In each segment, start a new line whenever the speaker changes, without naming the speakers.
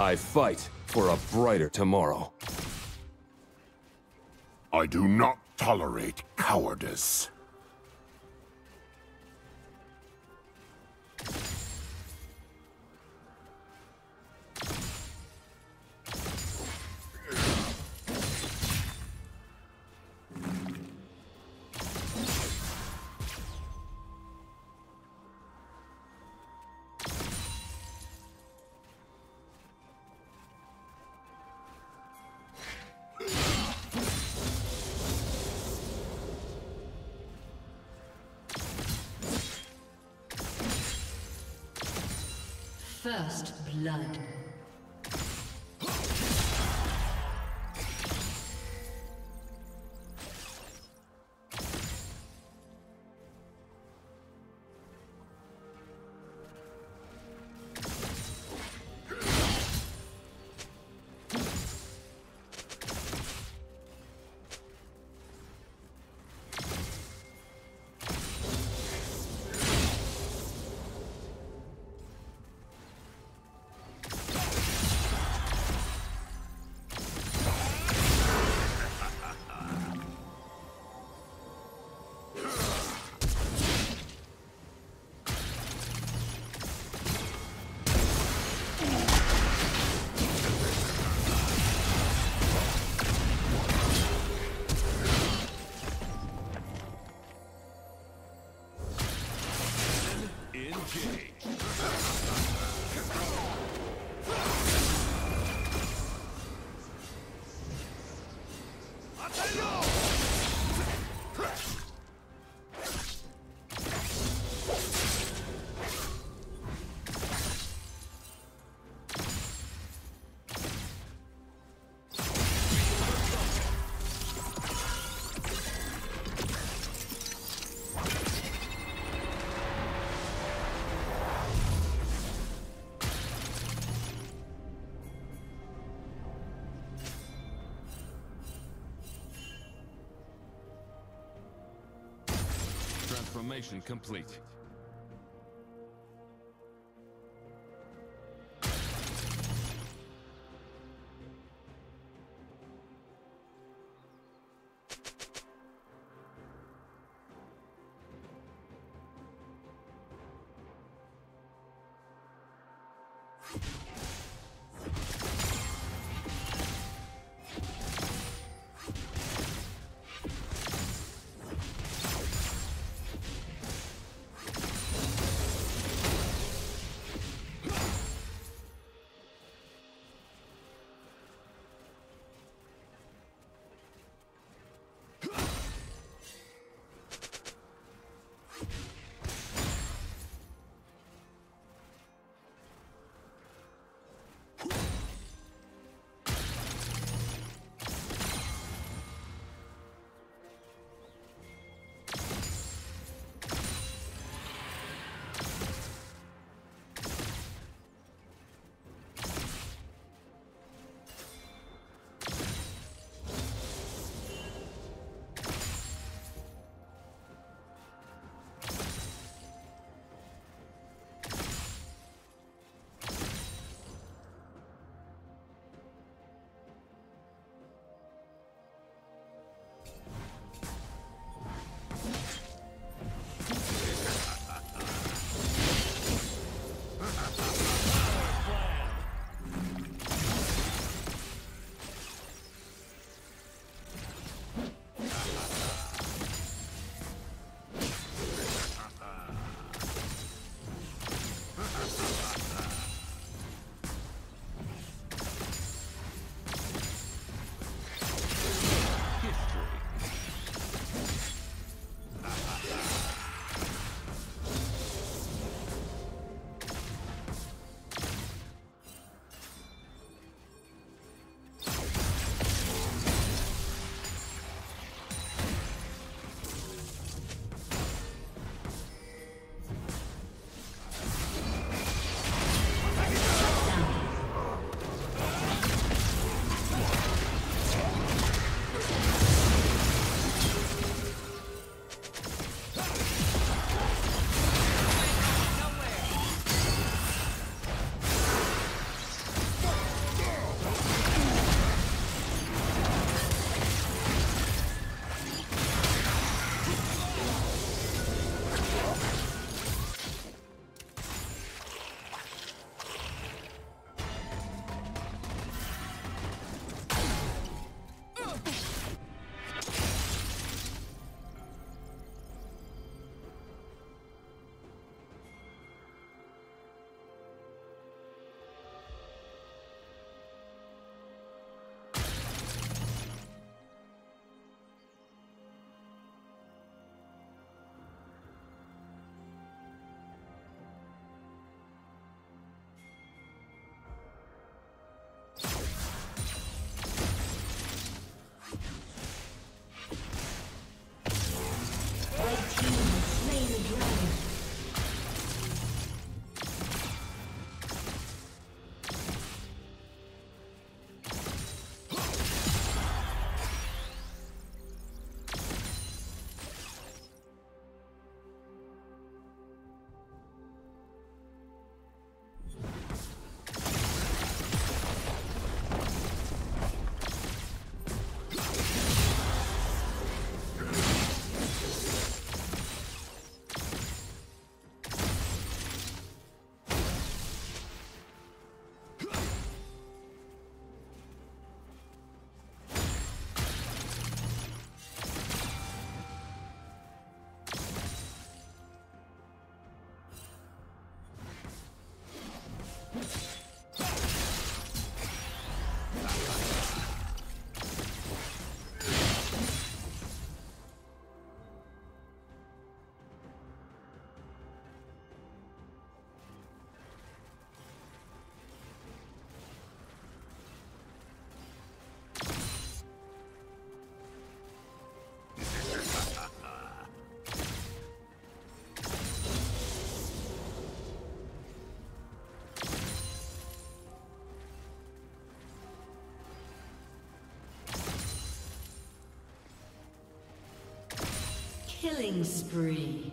I fight for a brighter tomorrow.
I do not tolerate cowardice.
First blood.
Transformation complete.
Killing spree.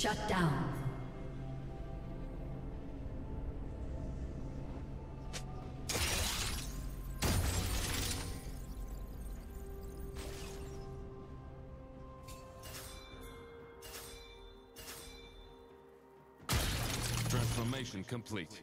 Shut down.
Transformation complete.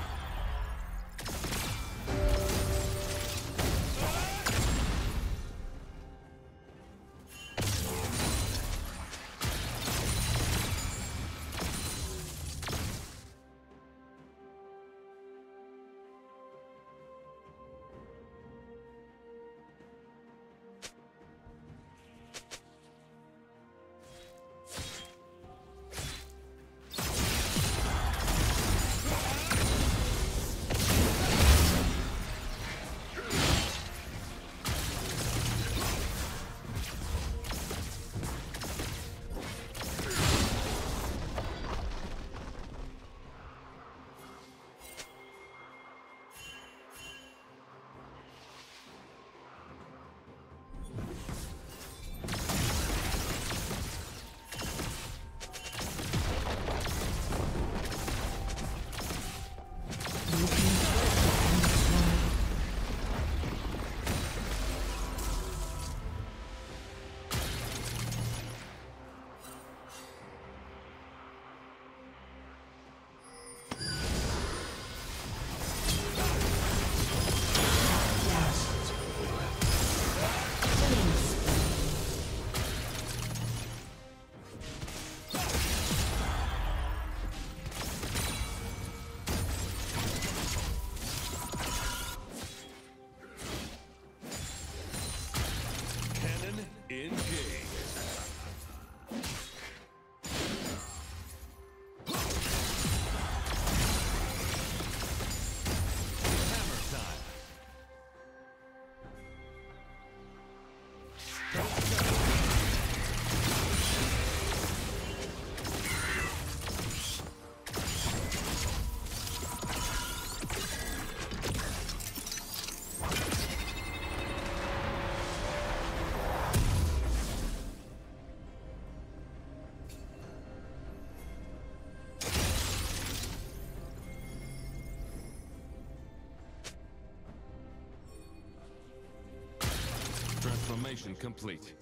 Transformation complete.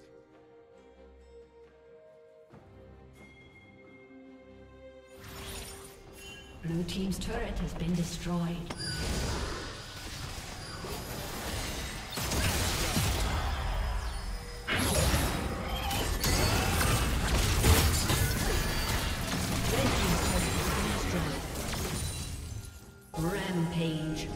Blue. Team's turret has been destroyed. Rampage.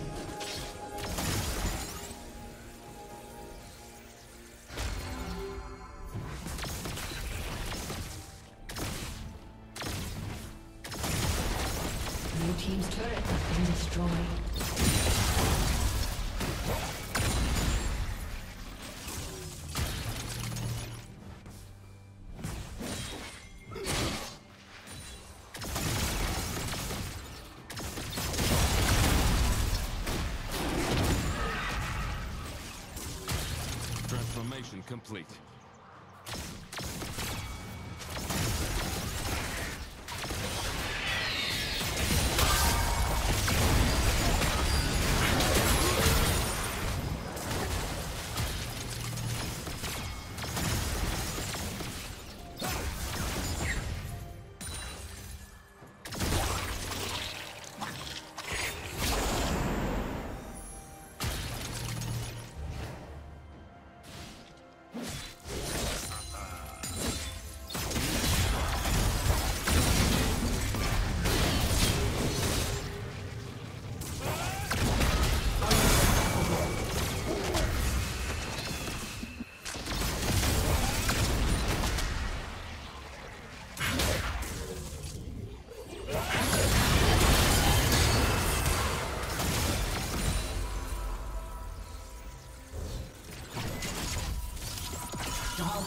Complete.